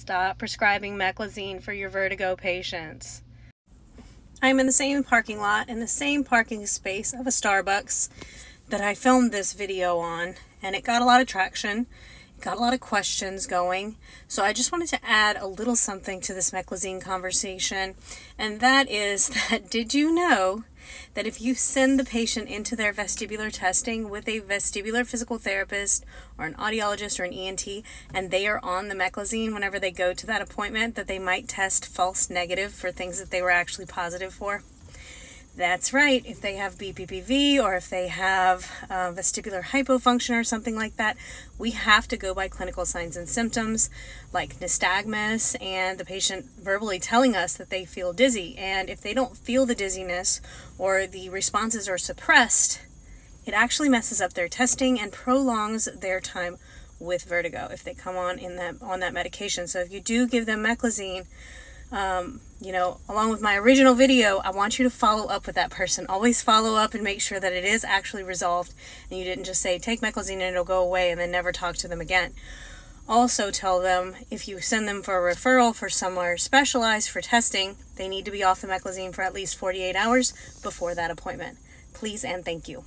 Stop prescribing meclizine for your vertigo patients. I'm in the same parking lot, in the same parking space of a Starbucks that I filmed this video on, and it got a lot of traction. Got a lot of questions going. So I just wanted to add a little something to this meclizine conversation, and that is that did you know that if you send the patient into their vestibular testing with a vestibular physical therapist or an audiologist or an ENT and they are on the meclizine whenever they go to that appointment that they might test false negative for things that they were actually positive for? That's right. If they have BPPV or if they have uh, vestibular hypofunction or something like that, we have to go by clinical signs and symptoms like nystagmus and the patient verbally telling us that they feel dizzy. And if they don't feel the dizziness or the responses are suppressed, it actually messes up their testing and prolongs their time with vertigo if they come on in that on that medication. So if you do give them meclizine, um, you know, along with my original video, I want you to follow up with that person. Always follow up and make sure that it is actually resolved and you didn't just say, take meclizine and it'll go away and then never talk to them again. Also, tell them if you send them for a referral for somewhere specialized for testing, they need to be off the meclizine for at least 48 hours before that appointment. Please and thank you.